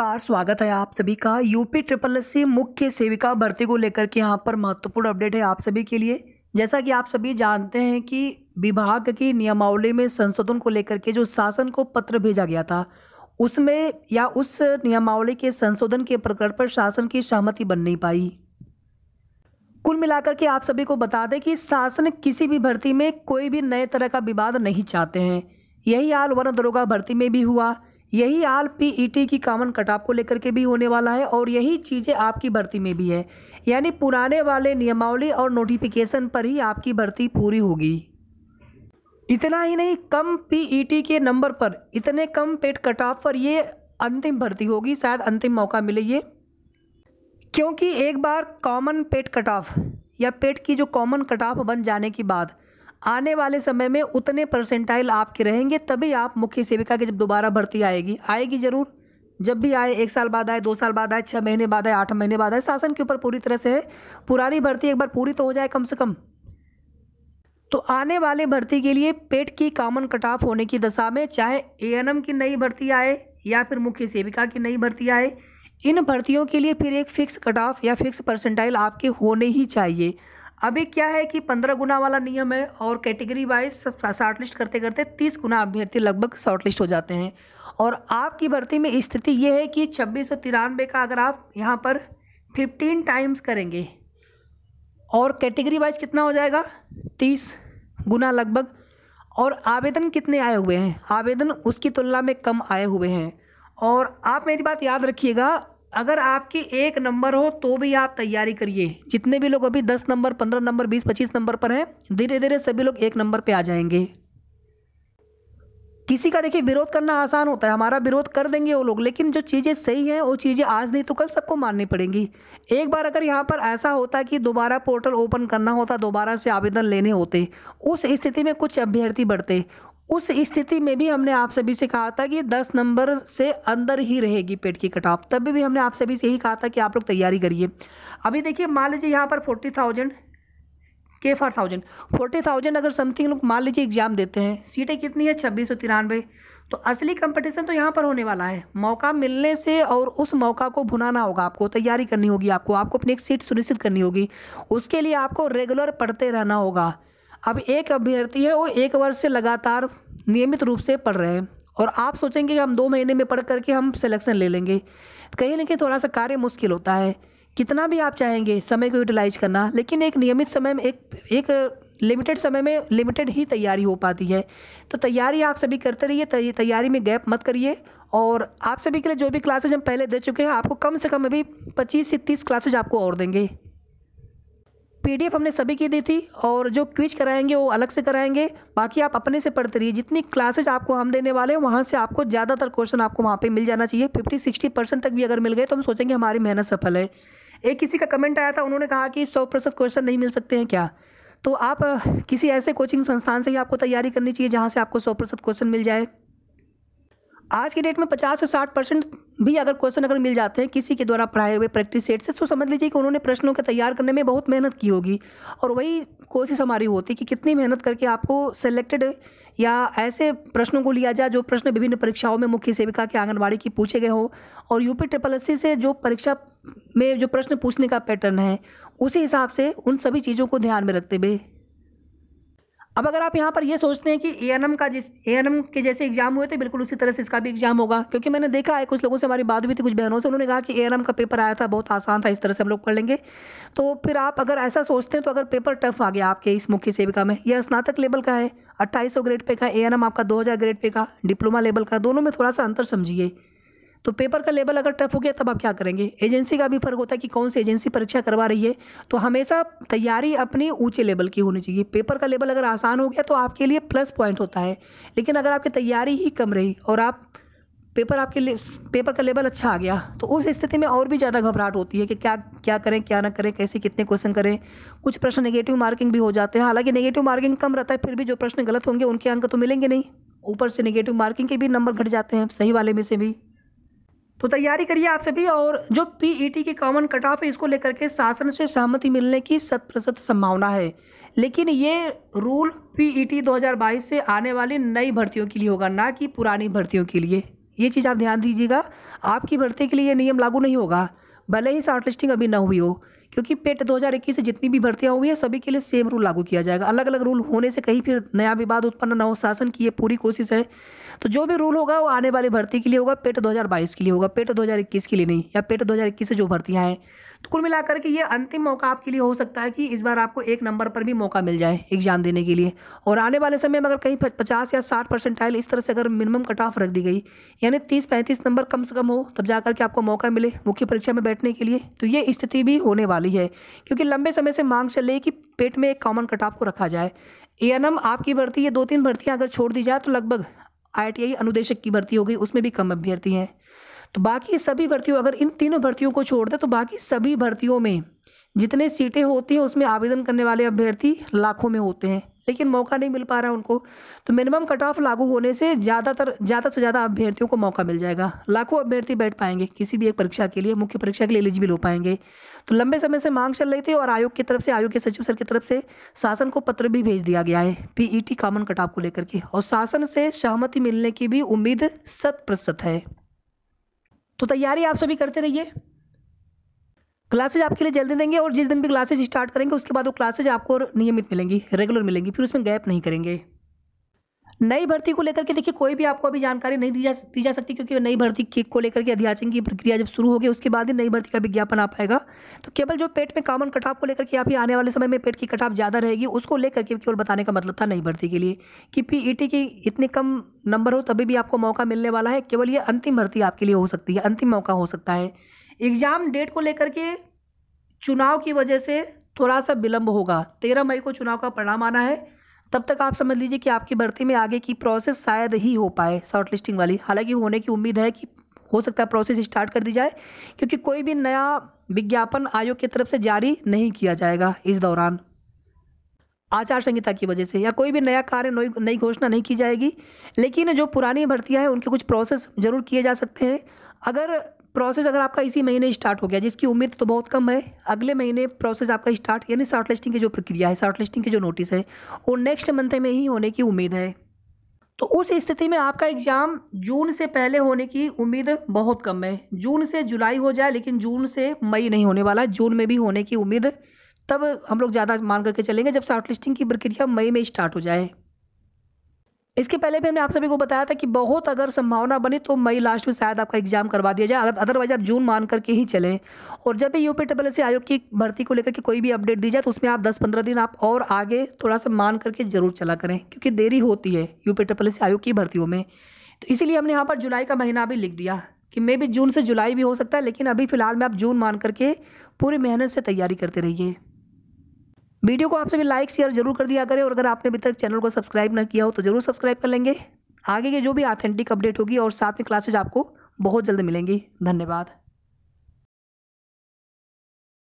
नमस्कार, स्वागत है आप सभी का। यूपी ट्रिपल एस सी मुख्य सेविका भर्ती को लेकर के यहाँ पर महत्वपूर्ण अपडेट है आप सभी के लिए। जैसा कि आप सभी जानते हैं कि विभाग की नियमावली में संशोधन को लेकर के जो शासन को पत्र भेजा गया था, उसमें या उस नियमावली के संशोधन के प्रकरण पर शासन की सहमति बन नहीं पाई। कुल मिलाकर के आप सभी को बता दें कि शासन किसी भी भर्ती में कोई भी नए तरह का विवाद नहीं चाहते हैं। यही हाल वन दरोगा भर्ती में भी हुआ। यही हाल पीईटी की कॉमन कटाप को लेकर के भी होने वाला है और यही चीज़ें आपकी भर्ती में भी है। यानी पुराने वाले नियमावली और नोटिफिकेशन पर ही आपकी भर्ती पूरी होगी। इतना ही नहीं, कम पीईटी के नंबर पर इतने कम पेट कट ऑफ़ पर ये अंतिम भर्ती होगी, शायद अंतिम मौका मिले ये। क्योंकि एक बार कॉमन पेट कट ऑफ़ या पेट की जो कॉमन कट ऑफ़ बन जाने के बाद आने वाले समय में उतने परसेंटाइल आपके रहेंगे, तभी आप मुख्य सेविका की जब दोबारा भर्ती आएगी। आएगी ज़रूर। जब भी आए, एक साल बाद आए, दो साल बाद आए छः महीने बाद आए, आठ महीने बाद आए, शासन के ऊपर पूरी तरह से है पुरानी भर्ती एक बार पूरी तो हो जाए कम से कम। तो आने वाले भर्ती के लिए पेट की कॉमन कट ऑफ़ होने की दशा में चाहे एएनएम की नई भर्ती आए या फिर मुख्य सेविका की नई भर्ती आए, इन भर्तियों के लिए फिर एक फिक्स कट ऑफ़ या फिक्स परसेंटाइल आपके होने ही चाहिए। अभी क्या है कि पंद्रह गुना वाला नियम है और कैटेगरी वाइज शॉर्ट लिस्ट करते करते तीस गुना अभ्यर्थी लगभग शॉर्ट लिस्ट हो जाते हैं। और आपकी भर्ती में स्थिति ये है कि छब्बीस सौ तिरानवे का अगर आप यहाँ पर फिफ्टीन टाइम्स करेंगे और कैटेगरी वाइज कितना हो जाएगा? तीस गुना लगभग। और आवेदन कितने आए हुए हैं? आवेदन उसकी तुलना में कम आए हुए हैं। और आप मेरी बात याद रखिएगा अगर आपकी एक नंबर हो तो भी आप तैयारी करिए। जितने भी लोग अभी दस नंबर, पंद्रह नंबर, बीस, पच्चीस नंबर पर हैं धीरे धीरे सभी लोग एक नंबर पे आ जाएँगे। किसी का देखिए विरोध करना आसान होता है, हमारा विरोध कर देंगे वो लोग, लेकिन जो चीज़ें सही हैं, वो चीज़ें आज नहीं तो कल सबको माननी पड़ेंगी। एक बार अगर यहाँ पर ऐसा होता कि दोबारा पोर्टल ओपन करना होता, दोबारा से आवेदन लेने होते, उस स्थिति में कुछ अभ्यर्थी बढ़ते उस स्थिति में भी हमने आप सभी से कहा था कि दस नंबर से अंदर ही रहेगी पेट की कटाप तब भी हमने आप सभी से यही कहा था कि आप लोग तैयारी करिए। अभी देखिए, मान लीजिए यहाँ पर फोर्टी थाउज़ेंड, के फॉर थाउज़ेंड, फोर्टी थाउज़ेंड अगर समथिंग लोग मान लीजिए एग्ज़ाम देते हैं, सीटें कितनी है? छब्बीस सौ तिरानवे। तो असली कंपटीशन तो यहाँ पर होने वाला है। मौका मिलने से और उस मौका को भुनाना होगा आपको, तैयारी करनी होगी आपको आपको अपनी एक सीट सुनिश्चित करनी होगी। उसके लिए आपको रेगुलर पढ़ते रहना होगा। अब एक अभ्यर्थी है, वो एक वर्ष से लगातार नियमित रूप से पढ़ रहे हैं। और आप सोचेंगे कि हम दो महीने में पढ़ करके हम सिलेक्शन ले लेंगे। कहीं ना कहीं थोड़ा सा कार्य मुश्किल होता है। कितना भी आप चाहेंगे, समय को यूटिलाइज करना, लेकिन एक नियमित समय में, एक एक लिमिटेड समय में लिमिटेड ही तैयारी हो पाती है। तो तैयारी आप सभी करते रहिए तैयारी में गैप मत करिए। और आप सभी के लिए जो भी क्लासेज हम पहले दे चुके हैं, आपको कम से कम अभी पच्चीस से तीस क्लासेज आपको और देंगे। पीडीएफ हमने सभी की दी थी और जो क्विज कराएँगे वो अलग से कराएँगे। बाकी आप अपने से पढ़ते रहिए। जितनी क्लासेज आपको हम देने वाले हैं, वहाँ से आपको ज़्यादातर क्वेश्चन आपको वहाँ पे मिल जाना चाहिए। फिफ्टी सिक्सटी परसेंट तक भी अगर मिल गए तो हम सोचेंगे हमारी मेहनत सफल है। एक किसी का कमेंट आया था, उन्होंने कहा कि सौ प्रतिशत क्वेश्चन नहीं मिल सकते हैं क्या? तो आप किसी ऐसे कोचिंग संस्थान से ही आपको तैयारी करनी चाहिए जहाँ से आपको सौ प्रतिशत क्वेश्चन मिल जाए। आज की डेट में पचास से साठ परसेंट भी अगर क्वेश्चन अगर मिल जाते हैं, किसी के द्वारा पढ़ाए हुए प्रैक्टिस सेट से तो समझ लीजिए कि उन्होंने प्रश्नों को तैयार करने में बहुत मेहनत की होगी। और वही कोशिश हमारी होती कि कितनी मेहनत करके आपको सेलेक्टेड या ऐसे प्रश्नों को लिया जाए, जो प्रश्न विभिन्न परीक्षाओं में मुख्य सेविका के आंगनबाड़ी की पूछे गए हों, और यूपी ट्रिपल एससी से जो परीक्षा में जो प्रश्न पूछने का पैटर्न है, उसी हिसाब से उन सभी चीज़ों को ध्यान में रखते हुए अब अगर आप यहाँ पर ये सोचते हैं कि ए का जिस ए के जैसे एग्ज़ाम हुए थे, बिल्कुल उसी तरह से इसका भी एग्ज़ाम होगा। क्योंकि मैंने देखा है, कुछ लोगों से हमारी बात भी थी, कुछ बहनों से, उन्होंने कहा कि ए का पेपर आया था, बहुत आसान था, इस तरह से हम लोग पढ़ लेंगे। तो फिर आप अगर ऐसा सोचते हैं तो अगर पेपर टफ आ गया आपके इस मुख्य सेविका में यह स्नातक लेवल का है, अट्ठाईस ग्रेड पे का एएनएम आपका दो हज़ार ग्रेड पे का डिप्लोमा लेवल का, दोनों में थोड़ा सा अंतर समझिए। तो पेपर का लेवल अगर टफ हो गया, तब आप क्या करेंगे? एजेंसी का भी फ़र्क होता है कि कौन सी एजेंसी परीक्षा करवा रही है। तो हमेशा तैयारी अपनी ऊँचे लेवल की होनी चाहिए। पेपर का लेवल अगर आसान हो गया तो आपके लिए प्लस पॉइंट होता है। लेकिन अगर आपकी तैयारी ही कम रही और आप पेपर आपके लिए पेपर का लेवल अच्छा आ गया तो उस स्थिति में और भी ज़्यादा घबराहट होती है कि क्या क्या करें, क्या ना करें, कैसे कितने क्वेश्चन करें। कुछ प्रश्न नेगेटिव मार्किंग भी हो जाते हैं। हालाँकि नेगेटिव मार्किंग कम रहता है, फिर भी जो प्रश्न गलत होंगे, उनके अंक तो मिलेंगे नहीं। ऊपर से नेगेटिव मार्किंग के भी नंबर घट जाते हैं, सही वाले में से भी। तो तैयारी करिए आप सभी और जो पीईटी की कॉमन कट ऑफ़ है, इसको लेकर के शासन से सहमति मिलने की शत प्रतिशत संभावना है। लेकिन ये रूल पीईटी 2022 से आने वाली नई भर्तियों के लिए होगा, ना कि पुरानी भर्तियों के लिए। ये चीज़ आप ध्यान दीजिएगा। आपकी भर्ती के लिए ये नियम लागू नहीं होगा। भले ही शॉर्ट लिस्टिंग अभी न हुई हो क्योंकि पेट 2021 से जितनी भी भर्तियाँ हुई है, सभी के लिए सेम रूल लागू किया जाएगा। अलग अलग रूल होने से कहीं फिर नया विवाद उत्पन्न न हो, शासन की ये पूरी कोशिश है। तो जो भी रूल होगा, वो आने वाली भर्ती के लिए होगा, पेट 2022 के लिए होगा, पेट 2021 के लिए नहीं, या पेट 2021 से जो भर्तियाँ हैं। तो कुल मिलाकर के ये अंतिम मौका आपके लिए हो सकता है कि इस बार आपको एक नंबर पर भी मौका मिल जाए एग्ज़ाम देने के लिए। और आने वाले समय में अगर कहीं पचास या साठ परसेंटाइल इस तरह से अगर मिनिमम कट ऑफ़ रख दी गई, यानी तीस पैंतीस नंबर कम से कम हो, तब जाकर के आपको मौका मिले मुख्य परीक्षा में बैठने के लिए। तो ये स्थिति भी होने वाली है, क्योंकि लंबे समय से मांग चल रही है कि पेट में एक कॉमन कटाप को रखा जाए। ए आपकी भर्ती ये दो तीन भर्तियाँ अगर छोड़ दी जाए तो लगभग आईटीआई अनुदेशक की भर्ती हो गई उसमें भी कम अभ्यर्थी हैं। तो बाकी सभी भर्तियों, अगर इन तीनों भर्तियों को छोड़ दे तो बाकी सभी भर्तियों में जितने सीटें होती हैं, उसमें आवेदन करने वाले अभ्यर्थी लाखों में होते हैं। लेकिन मौका नहीं मिल पा रहा है उनको। तो मिनिमम कट ऑफ़ लागू होने से ज़्यादातर, ज़्यादा से ज़्यादा अभ्यर्थियों को मौका मिल जाएगा। लाखों अभ्यर्थी बैठ पाएँगे किसी भी एक परीक्षा के लिए, मुख्य परीक्षा के लिए एलिजिबल हो पाएँगे। तो लंबे समय से मांग चल रही थी और आयोग की तरफ़ से, आयोग के सचिव सर की तरफ़ से शासन को पत्र भी भेज दिया गया है पीईटी कॉमन कट ऑफ़ को लेकर के। और शासन से सहमति मिलने की भी उम्मीद शत प्रतिशत है। तो तैयारी आप सभी करते रहिए। क्लासेज आपके लिए जल्दी देंगे और जिस दिन भी क्लासेज स्टार्ट करेंगे, उसके बाद वो क्लासेज आपको नियमित मिलेंगी रेगुलर मिलेंगी, फिर उसमें गैप नहीं करेंगे। नई भर्ती को लेकर के देखिए, कोई भी आपको अभी जानकारी नहीं दी जा दी जा सकती क्योंकि नई भर्ती की को लेकर के अध्याचन की प्रक्रिया जब शुरू होगी, उसके बाद ही नई भर्ती का विज्ञापन आ पाएगा। तो केवल जो पेट में कॉमन कटाव को लेकर के आप ही आने वाले समय में पेट की कटाव ज़्यादा रहेगी, उसको लेकर के केवल बताने का मतलब था नई भर्ती के लिए कि पीईटी की इतने कम नंबर हो तभी भी आपको मौका मिलने वाला है। केवल ये अंतिम भर्ती आपके लिए हो सकती है, अंतिम मौका हो सकता है। एग्ज़ाम डेट को लेकर के चुनाव की वजह से थोड़ा सा विलम्ब होगा। तेरह मई को चुनाव का परिणाम आना है। तब तक आप समझ लीजिए कि आपकी भर्ती में आगे की प्रोसेस शायद ही हो पाए शॉर्ट लिस्टिंग वाली। हालाँकि होने की उम्मीद है कि हो सकता है प्रोसेस स्टार्ट कर दी जाए, क्योंकि कोई भी नया विज्ञापन आयोग की तरफ़ से जारी नहीं किया जाएगा इस दौरान। आचार संहिता की वजह से या कोई भी नया कार्य नई घोषणा नहीं की जाएगी, लेकिन जो पुरानी भर्तियाँ हैं, उनके कुछ प्रोसेस ज़रूर किए जा सकते हैं। अगर प्रोसेस अगर आपका इसी महीने स्टार्ट हो गया, जिसकी उम्मीद तो बहुत कम है, अगले महीने प्रोसेस आपका स्टार्ट यानी शॉर्ट लिस्टिंग की जो प्रक्रिया है शॉर्ट लिस्टिंग की जो नोटिस है, वो नेक्स्ट मंथ में ही होने की उम्मीद है। तो उस स्थिति में आपका एग्ज़ाम जून से पहले होने की उम्मीद बहुत कम है। जून से जुलाई हो जाए, लेकिन जून से मई नहीं होने वाला, जून में भी होने की उम्मीद, तब हम लोग ज़्यादा मान करके चलेंगे, जब शॉर्ट लिस्टिंग की प्रक्रिया मई में स्टार्ट हो जाए। इसके पहले भी हमने आप सभी को बताया था कि बहुत अगर संभावना बनी तो मई लास्ट में शायद आपका एग्ज़ाम करवा दिया जाए। अगर अदरवाइज़ आप जून मान करके ही चलें। और जब भी यूपी डबल से आयोग की भर्ती को लेकर के कोई भी अपडेट दी जाए तो उसमें आप दस पंद्रह दिन आप और आगे थोड़ा सा मान करके ज़रूर चला करें, क्योंकि देरी होती है यूपी डबल से आयोग की भर्तियों में। तो इसीलिए हमने यहाँ पर जुलाई का महीना भी लिख दिया कि मे भी जून से जुलाई भी हो सकता है, लेकिन अभी फ़िलहाल में आप जून मान करके पूरी मेहनत से तैयारी करते रहिए। वीडियो को आप सभी लाइक, शेयर ज़रूर कर दिया करें और अगर आपने अभी तक चैनल को सब्सक्राइब ना किया हो तो ज़रूर सब्सक्राइब कर लेंगे। आगे की जो भी ऑथेंटिक अपडेट होगी और साथ में क्लासेज आपको बहुत जल्द मिलेंगी। धन्यवाद।